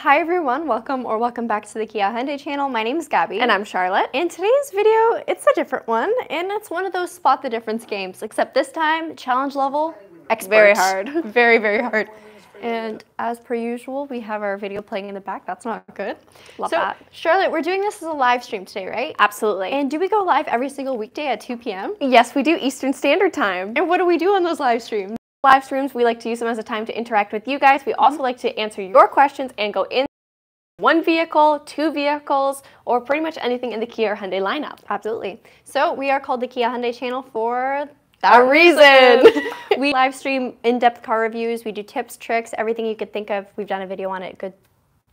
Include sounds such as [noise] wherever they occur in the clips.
Hi everyone, welcome or welcome back to the Kia Hyundai channel. My name is Gabi. And I'm Charlotte. In today's video, it's a different one, and it's one of those spot the difference games, except this time, challenge level, expert. Very hard. [laughs] very, very hard. And as per usual, we have our video playing in the back. That's not good. Love so, that. Charlotte, we're doing this as a live stream today, right? Absolutely. And do we go live every single weekday at 2 p.m.? yes, we do Eastern Standard Time. And what do we do on those live streams? Live streams, we like to use them as a time to interact with you guys. We mm-hmm. also like to answer your questions and go in one vehicle, two vehicles, or pretty much anything in the Kia or Hyundai lineup. Absolutely. So we are called the Kia Hyundai channel for that a reason. [laughs] we live stream in-depth car reviews. We do tips, tricks, everything you could think of. We've done a video on it. Good.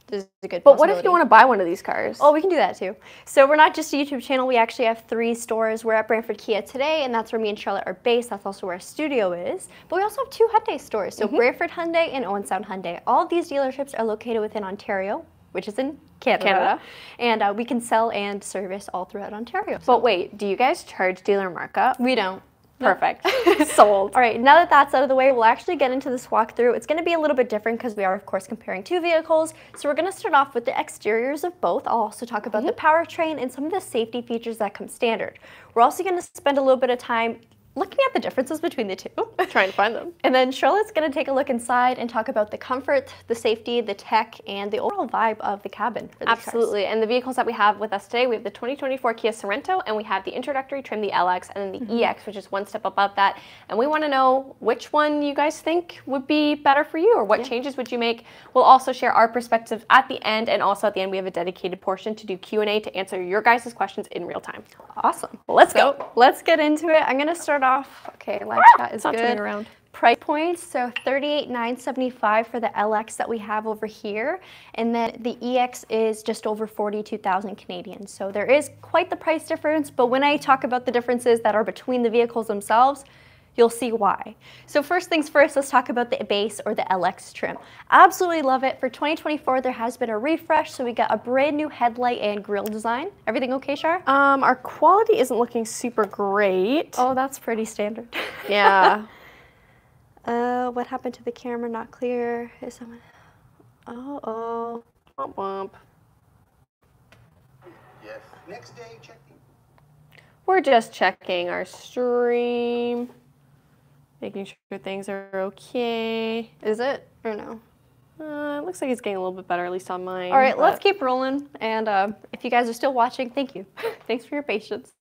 This is a good. But what if you want to buy one of these cars? Oh, we can do that too. So we're not just a YouTube channel. We actually have three stores. We're at Brantford Kia today, and that's where me and Charlotte are based. That's also where our studio is. But we also have two Hyundai stores. So mm -hmm. Brantford Hyundai and Owen Sound Hyundai. All of these dealerships are located within Ontario which is in Canada. Canada. And uh, we can sell and service all throughout Ontario. So. But wait, do you guys charge dealer markup? We don't. Perfect. [laughs] Sold. All right, now that that's out of the way, we'll actually get into this walkthrough. It's going to be a little bit different because we are, of course, comparing two vehicles. So we're going to start off with the exteriors of both. I'll also talk about mm -hmm. the powertrain and some of the safety features that come standard. We're also going to spend a little bit of time looking at the differences between the two. [laughs] Trying to find them. And then Charlotte's going to take a look inside and talk about the comfort, the safety, the tech, and the overall vibe of the cabin. Absolutely. Cars. And the vehicles that we have with us today, we have the 2024 Kia Sorento, and we have the introductory trim, the LX, and then the mm -hmm. EX, which is one step above that. And we want to know which one you guys think would be better for you, or what yeah. changes would you make. We'll also share our perspective at the end, and also at the end we have a dedicated portion to do Q&A to answer your guys' questions in real time. Awesome. Let's so, go. Let's get into it. I'm going to start off. Okay, live ah, chat is good. around. Price points, so 38,975 for the LX that we have over here, and then the EX is just over 42,000 Canadian. So there is quite the price difference, but when I talk about the differences that are between the vehicles themselves, You'll see why. So first things first, let's talk about the base or the LX trim. Absolutely love it. For 2024, there has been a refresh, so we got a brand new headlight and grille design. Everything okay, Shar? Um, our quality isn't looking super great. Oh, that's pretty standard. [laughs] Yeah. [laughs] uh, what happened to the camera? Not clear. Is someone? Oh, oh. Bump, bump. Yes. Next day, checking. We're just checking our stream making sure things are okay. Is it or no? Uh, it looks like it's getting a little bit better, at least on mine. All right, let's keep rolling. And uh, if you guys are still watching, thank you. [laughs] Thanks for your patience.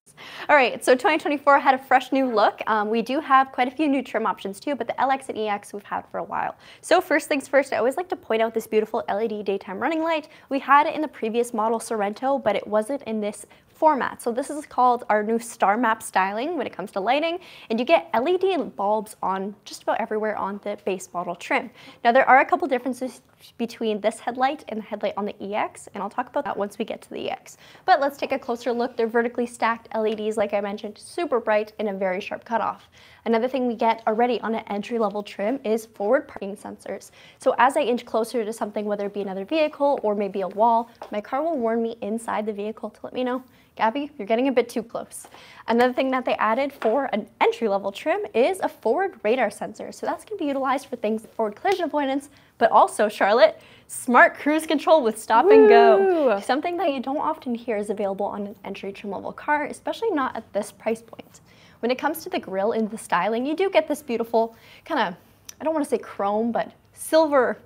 All right, so 2024 had a fresh new look. Um, we do have quite a few new trim options too, but the LX and EX we've had for a while. So first things first, I always like to point out this beautiful LED daytime running light. We had it in the previous model Sorento, but it wasn't in this format. So this is called our new star map styling when it comes to lighting, and you get LED bulbs on just about everywhere on the base model trim. Now there are a couple differences between this headlight and the headlight on the EX, and I'll talk about that once we get to the EX. But let's take a closer look. They're vertically stacked LEDs, like I mentioned, super bright and a very sharp cutoff. Another thing we get already on an entry-level trim is forward parking sensors. So as I inch closer to something, whether it be another vehicle or maybe a wall, my car will warn me inside the vehicle to let me know Gabi, you're getting a bit too close. Another thing that they added for an entry-level trim is a forward radar sensor. So that's gonna be utilized for things like forward collision avoidance, but also, Charlotte, smart cruise control with stop Woo! and go. Something that you don't often hear is available on an entry trim level car, especially not at this price point. When it comes to the grille and the styling, you do get this beautiful kind of, I don't wanna say chrome, but silver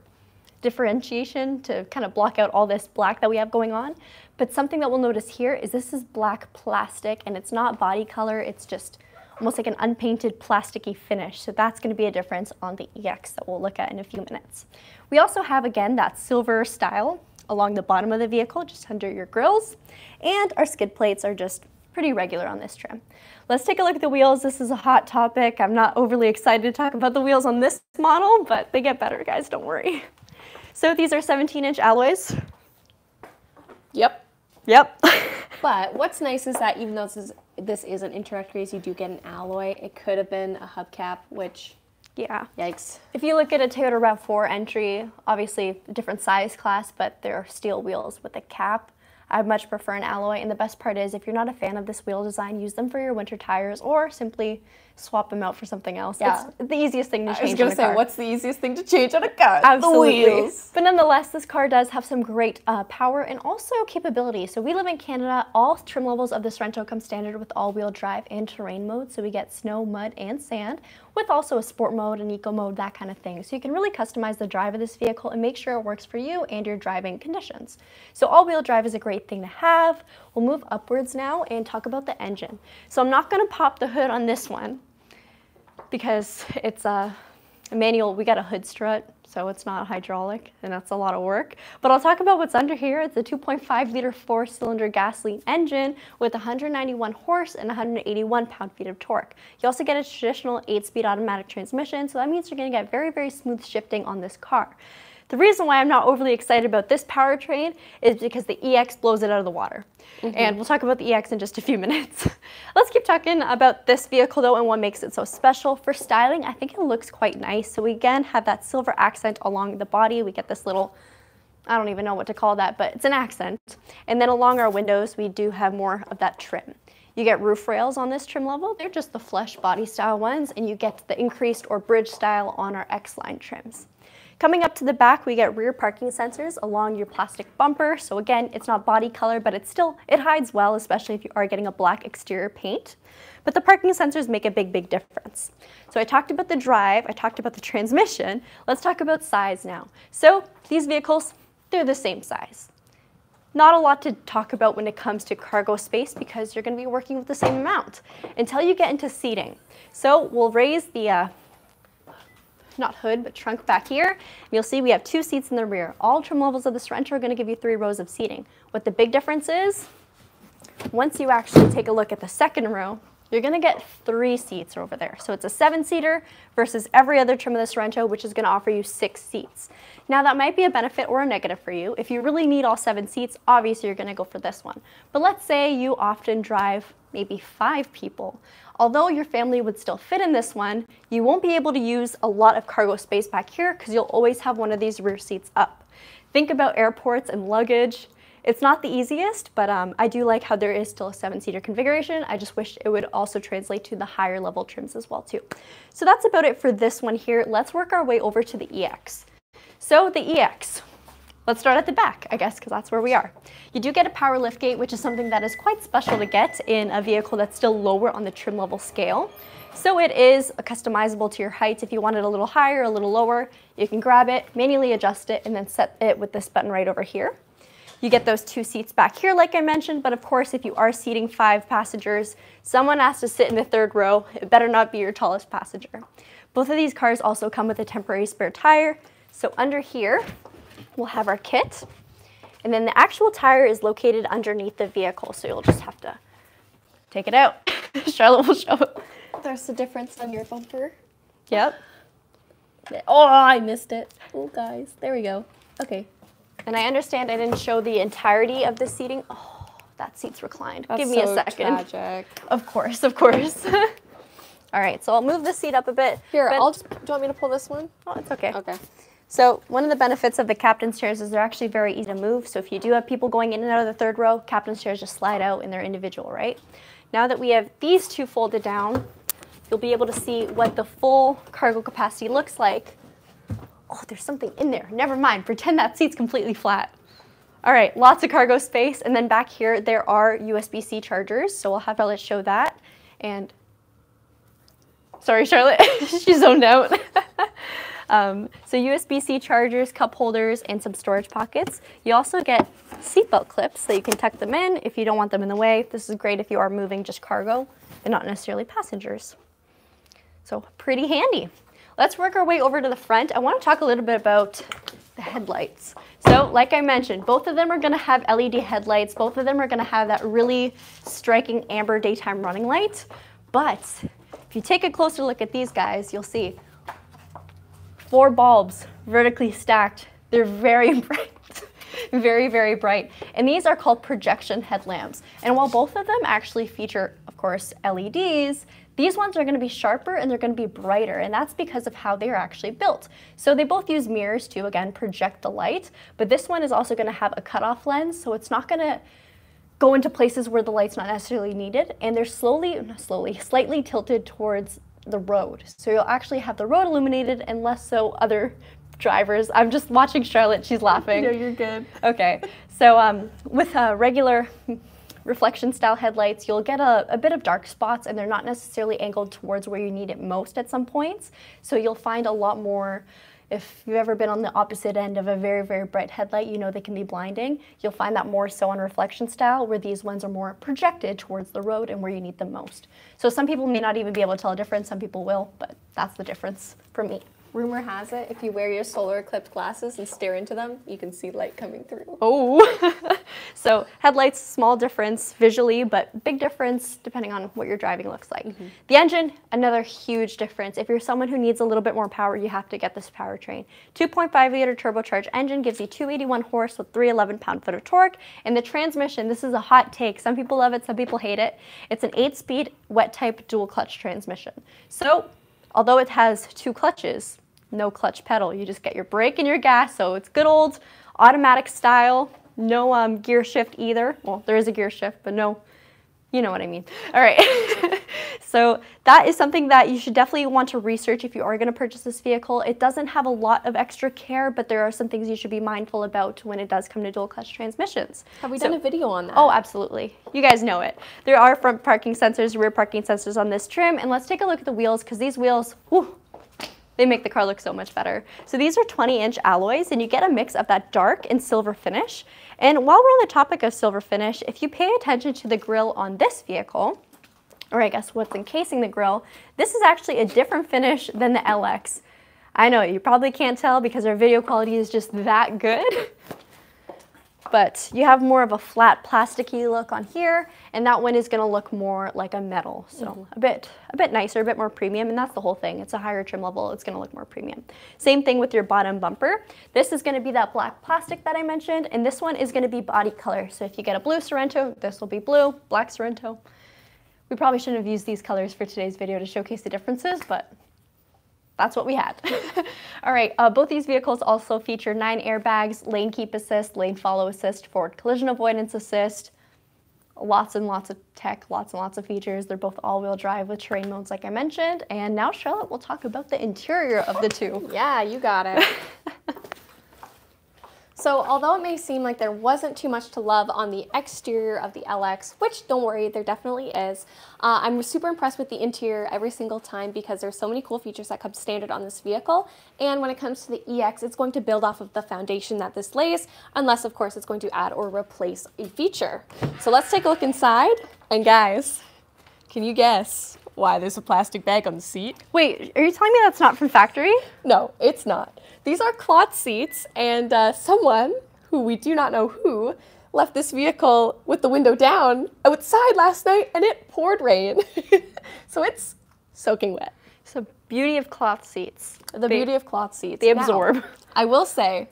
differentiation to kind of block out all this black that we have going on. But something that we'll notice here is this is black plastic and it's not body color, it's just almost like an unpainted plasticky finish. So that's gonna be a difference on the EX that we'll look at in a few minutes. We also have, again, that silver style along the bottom of the vehicle, just under your grills. And our skid plates are just pretty regular on this trim. Let's take a look at the wheels. This is a hot topic. I'm not overly excited to talk about the wheels on this model, but they get better, guys, don't worry. So these are 17 inch alloys. Yep. Yep. [laughs] but what's nice is that even though this is, this is an introductory, you do get an alloy. It could have been a hubcap, which yeah. Yikes. If you look at a Toyota RAV4 entry, obviously a different size class, but there are steel wheels with a cap. I much prefer an alloy, and the best part is if you're not a fan of this wheel design, use them for your winter tires or simply swap them out for something else. Yeah. It's the easiest thing to change. I was gonna in a say, car. what's the easiest thing to change on a car? Absolutely. The wheels. But nonetheless, this car does have some great uh, power and also capability. So we live in Canada. All trim levels of this Sorento come standard with all-wheel drive and terrain mode. So we get snow, mud, and sand with also a sport mode and eco mode, that kind of thing. So you can really customize the drive of this vehicle and make sure it works for you and your driving conditions. So all-wheel drive is a great thing to have. We'll move upwards now and talk about the engine. So I'm not gonna pop the hood on this one because it's a, a manual, we got a hood strut, so it's not hydraulic, and that's a lot of work. But I'll talk about what's under here. It's a 2.5 liter four cylinder gasoline engine with 191 horse and 181 pound feet of torque. You also get a traditional eight speed automatic transmission, so that means you're gonna get very, very smooth shifting on this car. The reason why I'm not overly excited about this powertrain is because the EX blows it out of the water. Mm-hmm. And we'll talk about the EX in just a few [laughs] minutes. Let's keep talking about this vehicle though and what makes it so special. For styling, I think it looks quite nice. So we again have that silver accent along the body. We get this little, I don't even know what to call that, but it's an accent. And then along our windows, we do have more of that trim. You get roof rails on this trim level. They're just the flush body style ones, and you get the increased or bridge style on our X-line trims. Coming up to the back, we get rear parking sensors along your plastic bumper. So again, it's not body color, but it's still, it hides well, especially if you are getting a black exterior paint. But the parking sensors make a big, big difference. So I talked about the drive, I talked about the transmission. Let's talk about size now. So these vehicles, they're the same size. Not a lot to talk about when it comes to cargo space because you're gonna be working with the same amount until you get into seating. So we'll raise the uh, not hood, but trunk back here. And you'll see we have two seats in the rear. All trim levels of the Sorento are gonna give you three rows of seating. What the big difference is, once you actually take a look at the second row, you're gonna get three seats over there. So it's a seven seater versus every other trim of the Sorento, which is gonna offer you six seats. Now that might be a benefit or a negative for you. If you really need all seven seats, obviously you're gonna go for this one. But let's say you often drive maybe five people. Although your family would still fit in this one, you won't be able to use a lot of cargo space back here because you'll always have one of these rear seats up. Think about airports and luggage. It's not the easiest, but um, I do like how there is still a seven-seater configuration. I just wish it would also translate to the higher level trims as well too. So that's about it for this one here. Let's work our way over to the EX. So the EX, let's start at the back, I guess, because that's where we are. You do get a power liftgate, which is something that is quite special to get in a vehicle that's still lower on the trim level scale. So it is customizable to your height. If you want it a little higher, a little lower, you can grab it, manually adjust it, and then set it with this button right over here. You get those two seats back here, like I mentioned, but of course, if you are seating five passengers, someone has to sit in the third row. It better not be your tallest passenger. Both of these cars also come with a temporary spare tire. So under here, we'll have our kit. And then the actual tire is located underneath the vehicle, so you'll just have to take it out. [laughs] Charlotte will show it. There's the difference on your bumper. Yep. Oh, I missed it. Oh, guys. There we go. Okay. And I understand I didn't show the entirety of the seating. Oh, that seat's reclined. That's Give me a second. Tragic. [laughs] Of course, of course. [laughs] All right, so I'll move the seat up a bit. Here, I'll just. Do you want me to pull this one? Oh, it's okay. Okay. So one of the benefits of the captain's chairs is they're actually very easy to move. So if you do have people going in and out of the third row, captain's chairs just slide out and they're individual, right? Now that we have these two folded down, you'll be able to see what the full cargo capacity looks like. Oh, there's something in there. Never mind. Pretend that seat's completely flat. All right, lots of cargo space. And then back here, there are USB-C chargers. So we'll have Charlotte show that. And sorry, Charlotte, [laughs] she zoned out. [laughs] um, so USB-C chargers, cup holders, and some storage pockets. You also get seatbelt clips so you can tuck them in if you don't want them in the way. This is great if you are moving just cargo and not necessarily passengers. So pretty handy. Let's work our way over to the front. I want to talk a little bit about the headlights. So like I mentioned, both of them are going to have LED headlights. Both of them are going to have that really striking amber daytime running light. But if you take a closer look at these guys, you'll see four bulbs vertically stacked. They're very [laughs] bright. very, very bright. And these are called projection headlamps. And while both of them actually feature, of course, LEDs, these ones are going to be sharper and they're going to be brighter, and that's because of how they're actually built. So they both use mirrors to, again, project the light, but this one is also going to have a cutoff lens, so it's not going to go into places where the light's not necessarily needed, and they're slowly, not slowly, slightly tilted towards the road. So you'll actually have the road illuminated and less so other [laughs] drivers. I'm just watching Charlotte, she's laughing. [laughs] No, you're good. Okay, so um, with a regular reflection style headlights, you'll get a, a, bit of dark spots and they're not necessarily angled towards where you need it most at some points. So you'll find a lot more if you've ever been on the opposite end of a very, very bright headlight, you know they can be blinding. You'll find that more so on reflection style, where these ones are more projected towards the road and where you need them most. So some people may not even be able to tell a difference, some people will, but that's the difference for me. Rumor has it, if you wear your solar eclipse glasses and stare into them, you can see light coming through. Oh, [laughs] so headlights, small difference visually, but big difference depending on what your driving looks like. Mm -hmm. The engine, another huge difference. If you're someone who needs a little bit more power, you have to get this powertrain. 2.5 liter turbocharged engine gives you 281 horse with 311 pound foot of torque. And the transmission, this is a hot take. Some people love it, some people hate it. It's an eight speed wet type dual clutch transmission. So although it has two clutches, no clutch pedal. You just get your brake and your gas, so it's good old automatic style. No um, gear shift either. Well, there is a gear shift, but no, you know what I mean. [laughs] All right, [laughs] so that is something that you should definitely want to research if you are going to purchase this vehicle. It doesn't have a lot of extra care, but there are some things you should be mindful about when it does come to dual clutch transmissions. Have we so, done a video on that? Oh, absolutely. You guys know it. There are front parking sensors, rear parking sensors on this trim, and let's take a look at the wheels because these wheels, whew, they make the car look so much better. So these are 20 inch alloys and you get a mix of that dark and silver finish. And while we're on the topic of silver finish, if you pay attention to the grille on this vehicle, or I guess what's encasing the grille, this is actually a different finish than the LX. I know, you probably can't tell because our video quality is just that good. [laughs] but you have more of a flat plasticky look on here and that one is going to look more like a metal. So mm -hmm. a bit a bit nicer a bit more premium and that's the whole thing. It's a higher trim level it's going to look more premium. Same thing with your bottom bumper. This is going to be that black plastic that I mentioned and this one is going to be body color. So if you get a blue Sorento this will be blue black Sorento we probably shouldn't have used these colors for today's video to showcase the differences but that's what we had. [laughs] All right, uh, both these vehicles also feature nine airbags, lane keep assist, lane follow assist, forward collision avoidance assist, lots and lots of tech, lots and lots of features. They're both all-wheel drive with terrain modes like I mentioned. And now Charlotte will talk about the interior of the two. [laughs] Yeah, you got it. [laughs] So although it may seem like there wasn't too much to love on the exterior of the LX, which don't worry, there definitely is, uh, I'm super impressed with the interior every single time because there's so many cool features that come standard on this vehicle. And when it comes to the EX, it's going to build off of the foundation that this lays, unless of course it's going to add or replace a feature. So let's take a look inside. And guys, can you guess why there's a plastic bag on the seat? Wait, are you telling me that's not from factory? No, it's not. These are cloth seats, and uh, someone, who we do not know who, left this vehicle with the window down outside last night, and it poured rain. [laughs] so it's soaking wet. So beauty of cloth seats. The they, beauty of cloth seats. They absorb. Now, I will say,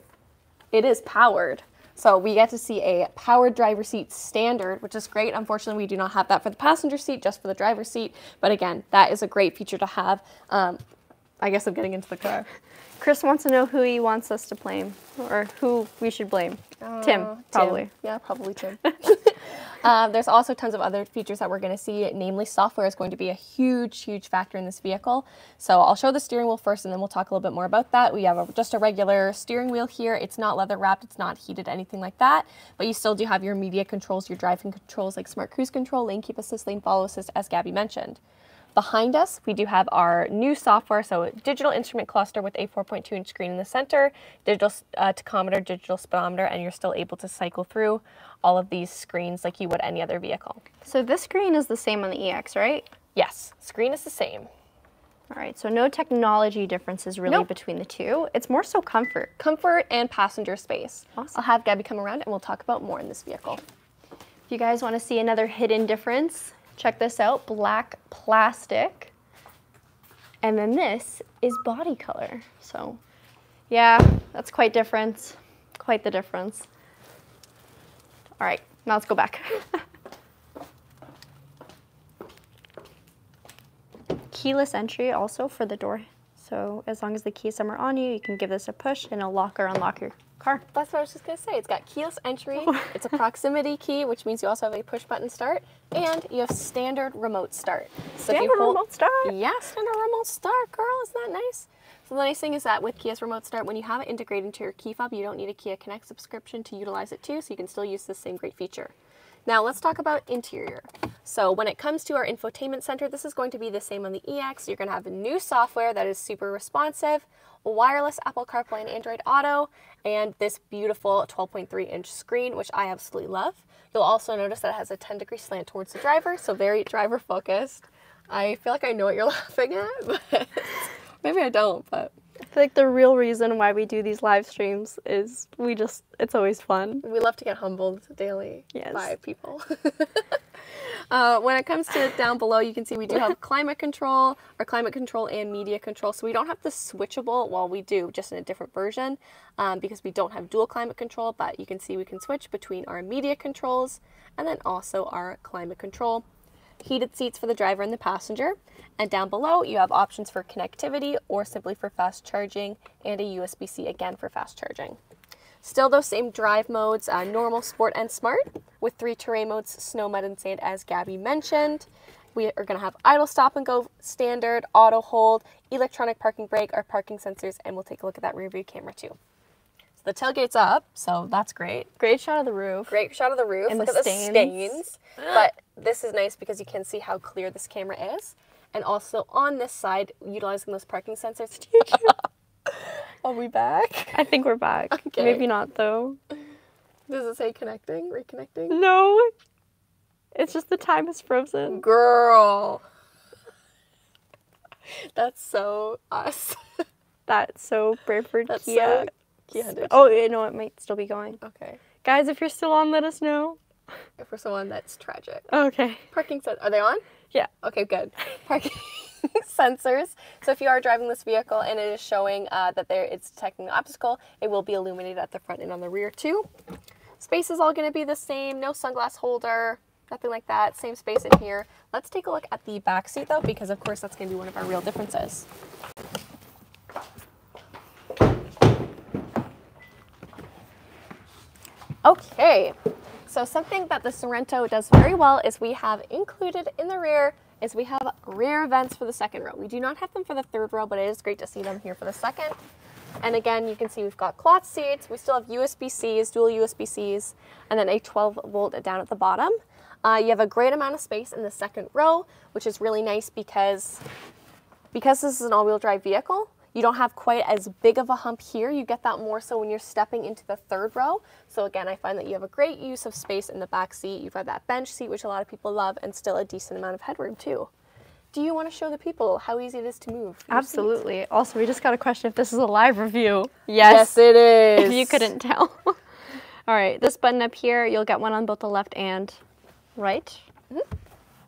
it is powered. So we get to see a powered driver seat standard, which is great. Unfortunately, we do not have that for the passenger seat, just for the driver's seat. But again, that is a great feature to have. Um, I guess I'm getting into the car. Chris wants to know who he wants us to blame, or who we should blame. Uh, Tim, probably. Tim. Yeah, probably Tim. [laughs] uh, there's also tons of other features that we're going to see, namely software is going to be a huge, huge factor in this vehicle. So I'll show the steering wheel first, and then we'll talk a little bit more about that. We have a, just a regular steering wheel here. It's not leather wrapped, it's not heated, anything like that, but you still do have your media controls, your driving controls like smart cruise control, lane keep assist, lane follow assist, as Gabi mentioned. Behind us, we do have our new software, so digital instrument cluster with a 4.2 inch screen in the center, digital uh, tachometer, digital speedometer, and you're still able to cycle through all of these screens like you would any other vehicle. So this screen is the same on the EX, right? Yes, screen is the same. All right, so no technology differences really nope. between the two. It's more so comfort. Comfort and passenger space. Awesome. I'll have Gabi come around and we'll talk about more in this vehicle. If you guys want to see another hidden difference, Check this out, black plastic. And then this is body color. So yeah, that's quite different. Quite the difference. All right, now let's go back. [laughs] Keyless entry also for the door. So as long as the key is somewhere on you, you can give this a push and it'll lock or unlock your car. That's what I was just gonna say. It's got keyless entry. [laughs] it's a proximity key, which means you also have a push button start, and you have standard remote start. So if you Standard hold- remote start. Yeah, standard remote start, girl. Isn't that nice? So the nice thing is that with Kia's remote start, when you have it integrated into your key fob, you don't need a Kia Connect subscription to utilize it too, so you can still use this same great feature. Now let's talk about interior. So when it comes to our infotainment center, this is going to be the same on the EX. You're going to have a new software that is super responsive, wireless Apple CarPlay and Android Auto, and this beautiful 12.3 inch screen, which I absolutely love. You'll also notice that it has a 10 degree slant towards the driver, so very driver focused. I feel like I know what you're [laughs] laughing at, but [laughs] maybe I don't, but feel like the real reason why we do these live streams is we just, it's always fun. we love to get humbled daily Yes. by people. [laughs] uh, when it comes to down below, you can see we do have climate control, or climate control and media control. So we don't have the switchable, well, we do, just in a different version, um, because we don't have dual climate control, but you can see we can switch between our media controls and then also our climate control. Heated seats for the driver and the passenger. And down below, you have options for connectivity or simply for fast charging, and a USB C again for fast charging. Still those same drive modes, uh, normal, sport, and smart, with three terrain modes, snow, mud, and sand, as Gabi mentioned. We are going to have idle, stop, and go standard, auto hold, electronic parking brake, our parking sensors, and we'll take a look at that rear view camera too. The tailgate's up, so that's great. Great shot of the roof. Great shot of the roof. And Look the at the stains. But this is nice because you can see how clear this camera is. And also on this side, utilizing those parking sensors. [laughs] [laughs] Are we back? I think we're back. Okay. Maybe not though. Does it say connecting? Reconnecting? No. It's just the time is frozen. Girl. [laughs] That's so us. That's so That's Kia. so Hyundai. Oh, you know, it might still be going. Okay. Guys, if you're still on, let us know. For someone that's tragic. Okay. Parking sensors. Are they on? Yeah. Okay, good. Parking [laughs] sensors. So if you are driving this vehicle and it is showing uh, that there it's detecting the obstacle, it will be illuminated at the front and on the rear too. Space is all going to be the same. No sunglass holder. Nothing like that. Same space in here. Let's take a look at the back seat though, because of course that's going to be one of our real differences. Okay, so something that the Sorento does very well is we have included in the rear is we have rear vents for the second row. We do not have them for the third row, but it is great to see them here for the second. And again, you can see we've got cloth seats. We still have USB-Cs, dual USB-Cs, and then a 12 volt down at the bottom. Uh, you have a great amount of space in the second row, which is really nice because because this is an all-wheel drive vehicle, you don't have quite as big of a hump here. You get that more so when you're stepping into the third row. So again, I find that you have a great use of space in the back seat. You've got that bench seat, which a lot of people love, and still a decent amount of headroom too. Do you want to show the people how easy it is to move? seats? Absolutely. Also, we just got a question if this is a live review. Yes, it is. If you couldn't tell. [laughs] All right, this button up here, you'll get one on both the left and right. Mm-hmm.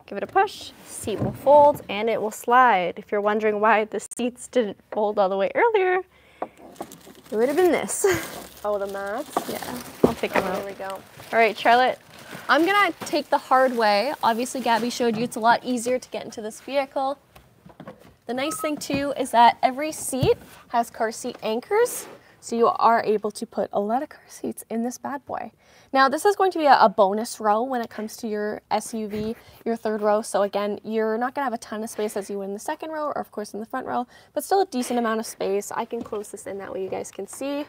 Give it a push, seat will fold, and it will slide. If you're wondering why the seats didn't fold all the way earlier, it would have been this. [laughs] Oh, the mats. yeah, I'll take them up. There we go. All right, Charlotte. I'm gonna take the hard way. Obviously, Gabi showed you it's a lot easier to get into this vehicle. The nice thing too is that every seat has car seat anchors, so you are able to put a lot of car seats in this bad boy. Now, this is going to be a, a bonus row when it comes to your SUV, your third row. So again, you're not gonna have a ton of space as you would in the second row, or of course in the front row, but still a decent amount of space. I can close this in that way you guys can see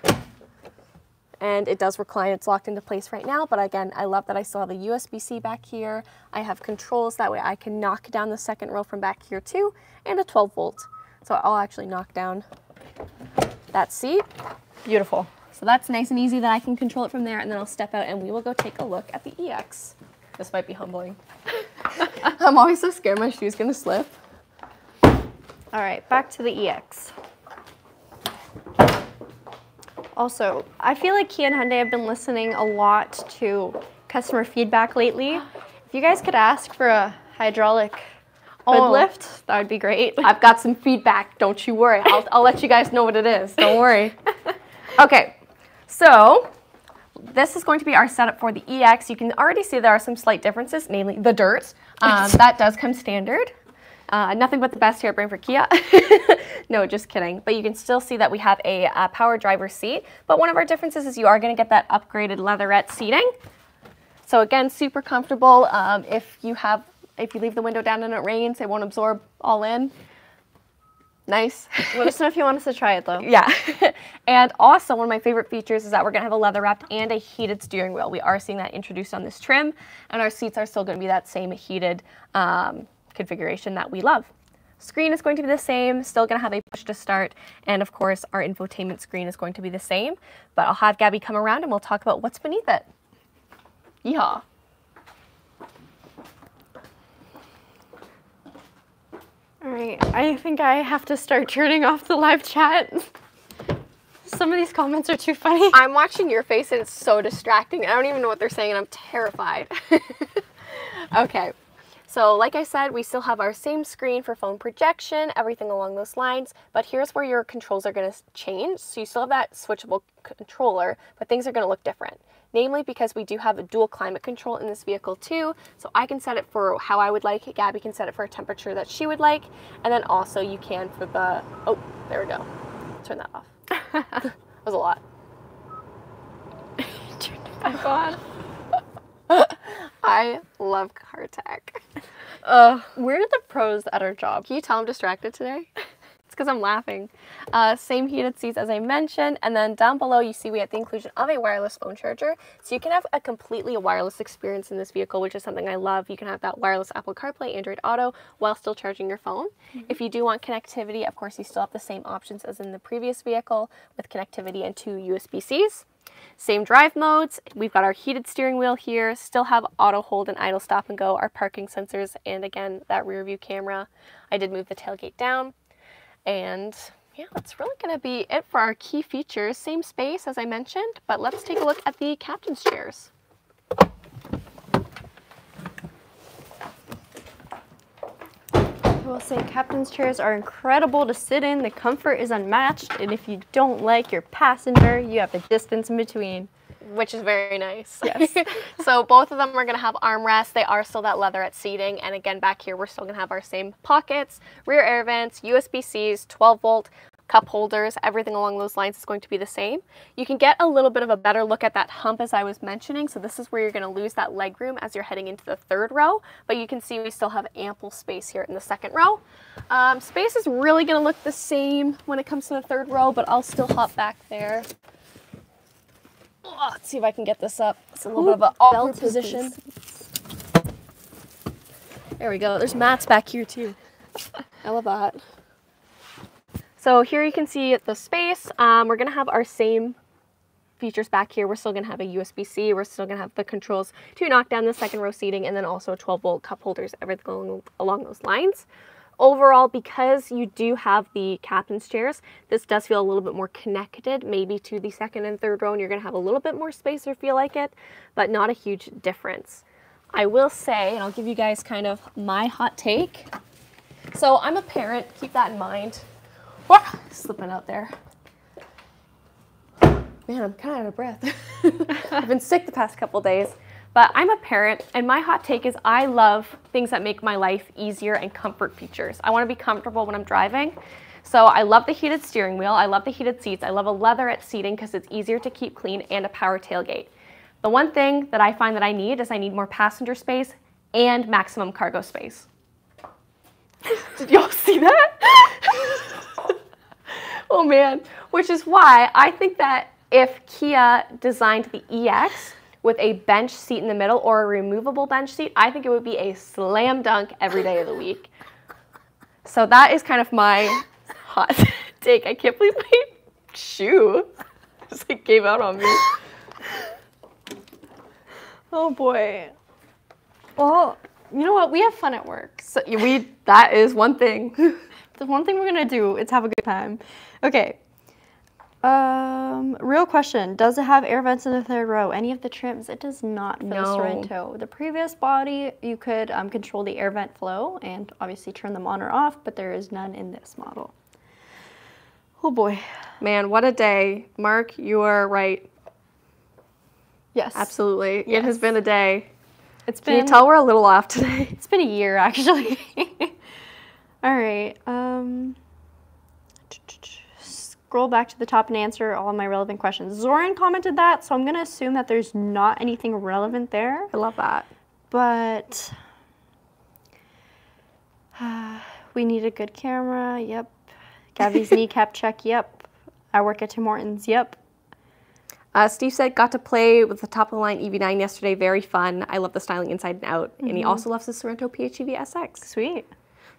and it does recline. It's locked into place right now, but again, I love that I still have a USB-C back here. I have controls, that way I can knock down the second row from back here too, and a 12 volt. So I'll actually knock down that seat. Beautiful. So that's nice and easy that I can control it from there, and then I'll step out and we will go take a look at the EX. This might be humbling. [laughs] I'm always so scared my shoe's gonna slip. All right, back to the EX. Also, I feel like Kia and Hyundai have been listening a lot to customer feedback lately. If you guys could ask for a hydraulic oh. hood Oh. lift, that would be great. I've got some feedback, don't you worry. I'll, I'll let you guys know what it is, don't worry. [laughs] Okay, so this is going to be our setup for the EX. You can already see there are some slight differences, namely the dirt. Um, [laughs] that does come standard. Uh, nothing but the best here at Brantford Kia. [laughs] No, just kidding. But you can still see that we have a uh, power driver seat. But one of our differences is you are going to get that upgraded leatherette seating. So again, super comfortable. Um, if you have, if you leave the window down and it rains, it won't absorb all in. Nice. Let us know if you want us to try it though. Yeah. [laughs] and also one of my favorite features is that we're gonna have a leather wrapped and a heated steering wheel. We are seeing that introduced on this trim and our seats are still gonna be that same heated um, configuration that we love. Screen is going to be the same, still gonna have a push to start, and of course our infotainment screen is going to be the same, but I'll have Gabi come around and we'll talk about what's beneath it. Yeehaw. All right, I think I have to start [laughs] turning off the live chat. Some of these comments are too funny. [laughs] I'm watching your face and it's so distracting. I don't even know what they're saying and I'm terrified. [laughs] okay. So like I said, we still have our same screen for phone projection, everything along those lines, but here's where your controls are gonna change. So you still have that switchable controller, but things are gonna look different namely because we do have a dual climate control in this vehicle too. So I can set it for how I would like it. Gabi can set it for a temperature that she would like. And then also you can for the, oh, there we go. Turn that off. [laughs] that was a lot. [laughs] Turn it back on. [laughs] I love car tech. Uh, we're the pros at our job. Can you tell I'm distracted today? Because I'm laughing. Uh, same heated seats as I mentioned, and then down below you see we have the inclusion of a wireless phone charger. So you can have a completely wireless experience in this vehicle, which is something I love. You can have that wireless Apple CarPlay, Android Auto, while still charging your phone. Mm -hmm. If you do want connectivity, of course, you still have the same options as in the previous vehicle with connectivity and two USB-Cs. Same drive modes. We've got our heated steering wheel here, still have auto hold and idle stop and go, our parking sensors, and again, that rear view camera. I did move the tailgate down. And yeah, that's really going to be it for our key features. Same space as I mentioned, but let's take a look at the captain's chairs. I will say captain's chairs are incredible to sit in. The comfort is unmatched. And if you don't like your passenger, you have a distance in between which is very nice. Yes. [laughs] so both of them are going to have armrests. They are still that leatherette seating. And again, back here, we're still going to have our same pockets, rear air vents, USB-Cs, 12 volt, cup holders, everything along those lines is going to be the same. You can get a little bit of a better look at that hump as I was mentioning. So this is where you're going to lose that leg room as you're heading into the third row. But you can see we still have ample space here in the second row. Um, space is really going to look the same when it comes to the third row, but I'll still hop back there. Oh, let's see if I can get this up. It's a little Ooh, bit of an awkward position. There we go. There's mats back here too. I love that. So here you can see the space. Um, we're going to have our same features back here. We're still going to have a USB-C. We're still going to have the controls to knock down the second row seating and then also 12 volt cup holders, everything along, along those lines. Overall, because you do have the captain's chairs, this does feel a little bit more connected, maybe to the second and third row, and you're gonna have a little bit more space or feel like it, but not a huge difference. I will say, and I'll give you guys kind of my hot take. So I'm a parent, keep that in mind. Whoa, slipping out there. Man, I'm kind of out of breath. [laughs] I've been sick the past couple days. But I'm a parent, and my hot take is I love things that make my life easier and comfort features. I want to be comfortable when I'm driving. So I love the heated steering wheel. I love the heated seats. I love a leatherette seating because it's easier to keep clean and a power tailgate. The one thing that I find that I need is I need more passenger space and maximum cargo space. [laughs] Did y'all see that? [laughs] oh man, which is why I think that if Kia designed the EX with a bench seat in the middle or a removable bench seat, I think it would be a slam dunk every day of the week. So that is kind of my hot [laughs] take. I can't believe my shoe just like gave out on me. Oh boy. Well, you know what? We have fun at work. So we that is one thing. [laughs] the one thing we're gonna do is have a good time. Okay, um, real question. Does it have air vents in the third row? Any of the trims? It does not for no. the Sorento. The previous body, you could um, control the air vent flow and obviously turn them on or off, but there is none in this model. Oh boy. Man, what a day. Mark, you are right. Yes. Absolutely. Yes. It has been a day. It's been. Can you tell we're a little off today? [laughs] It's been a year, actually. [laughs] All right. Um, scroll back to the top and answer all my relevant questions. Zoran commented that, so I'm gonna assume that there's not anything relevant there. I love that. But [sighs] we need a good camera. Yep. Gabi's [laughs] kneecap check. Yep. I work at Tim Hortons. Yep. Uh, Steve said, got to play with the top of the line EV9 yesterday. Very fun. I love the styling inside and out. Mm -hmm. And he also loves the Sorento PHEV SX. Sweet.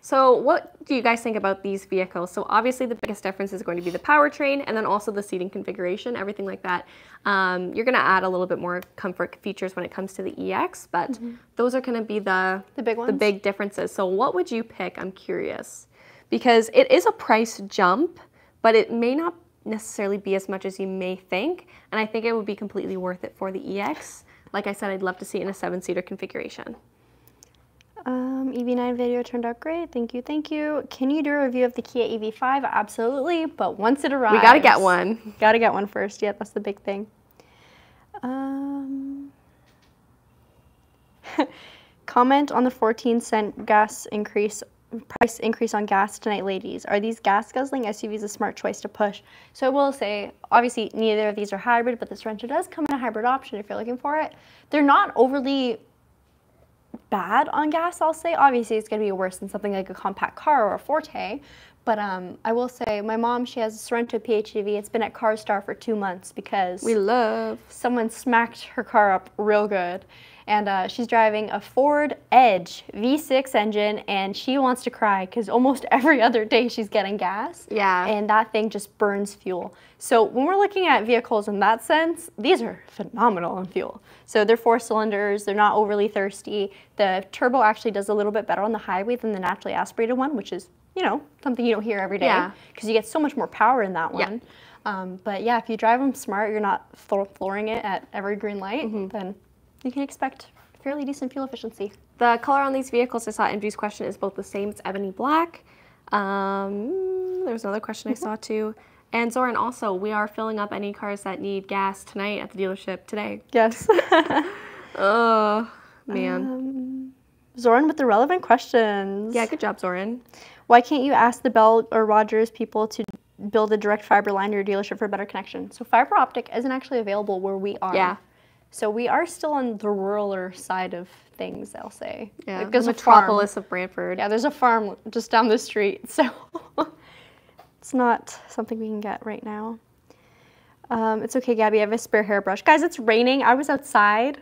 So what do you guys think about these vehicles? So obviously the biggest difference is going to be the powertrain and then also the seating configuration, everything like that. Um, you're going to add a little bit more comfort features when it comes to the EX, but mm -hmm. those are going to be the, the big ones. The big differences. So what would you pick? I'm curious. Because it is a price jump, but it may not necessarily be as much as you may think. And I think it would be completely worth it for the EX. Like I said, I'd love to see it in a seven-seater configuration. Um, EV9 video turned out great. Thank you, thank you. Can you do a review of the Kia EV5? Absolutely, but once it arrives... We gotta get one. Gotta get one first. Yeah, that's the big thing. Um, [laughs] comment on the 14 cent gas increase price increase on gas tonight, ladies. Are these gas guzzling SUVs a smart choice to push? So I will say, obviously, neither of these are hybrid, but this Sorento does come in a hybrid option if you're looking for it. They're not overly bad on gas, I'll say. Obviously, it's going to be worse than something like a compact car or a Forte. But um, I will say, my mom, she has a Sorento PHEV. It's been at CarStar for two months because we love someone smacked her car up real good and uh, she's driving a Ford Edge V6 engine, and she wants to cry because almost [laughs] every other day she's getting gas. Yeah. And that thing just burns fuel. So when we're looking at vehicles in that sense, these are phenomenal on fuel. So they're four cylinders, they're not overly thirsty. The turbo actually does a little bit better on the highway than the naturally aspirated one, which is, you know, something you don't hear every day because yeah. you get so much more power in that one. Yeah. Um, but yeah, if you drive them smart, you're not flooring it at every green light, mm -hmm. then you can expect fairly decent fuel efficiency. The color on these vehicles, I saw MG's question, is both the same. It's ebony black. Um, there was another question I saw too. And Zoran, also, we are filling up any cars that need gas tonight at the dealership today. Yes. [laughs] [laughs] oh, man. Um, Zoran with the relevant questions. Yeah, good job, Zoran. Why can't you ask the Bell or Rogers people to build a direct fiber line to your dealership for a better connection? So fiber optic isn't actually available where we are. Yeah. So we are still on the ruraler side of things, I'll say. Yeah, like, the metropolis of Brantford. Yeah, there's a farm just down the street, [laughs] so it's not something we can get right now. Um, it's okay, Gabi, I have a spare hairbrush. Guys, it's raining. I was outside,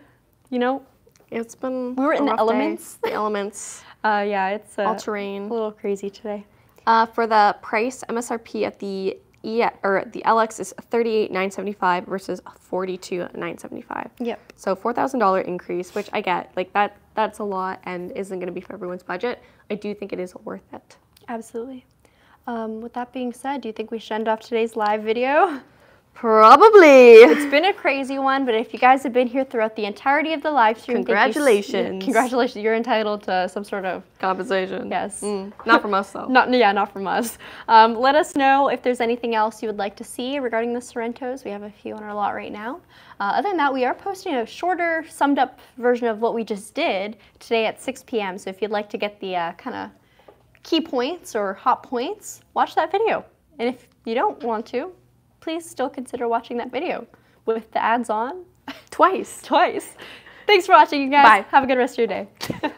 you know. It's been We were in the elements. Day. The elements. [laughs] Uh, yeah, it's uh, all terrain. A little crazy today. Uh, for the price, MSRP at the E or the LX is 38,975 versus 42,975. Yep. So $4,000 increase, which I get. Like that that's a lot and isn't going to be for everyone's budget. I do think it is worth it. Absolutely. Um, with that being said, do you think we should end off today's live video? [laughs] Probably. [laughs] It's been a crazy one, but if you guys have been here throughout the entirety of the live stream, congratulations. You, congratulations. You're entitled to some sort of compensation. Yes. Mm, not from us though. [laughs] not yeah, not from us. Um, let us know if there's anything else you would like to see regarding the Sorentos. We have a few on our lot right now. Uh, other than that, we are posting a shorter, summed up version of what we just did today at 6 p.m. So if you'd like to get the uh, kind of key points or hot points, watch that video. And if you don't want to, please still consider watching that video with the ads on. Twice. Twice. Thanks for watching, you guys. Bye. Have a good rest of your day. [laughs]